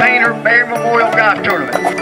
Painter Bear Memorial Golf Tournament.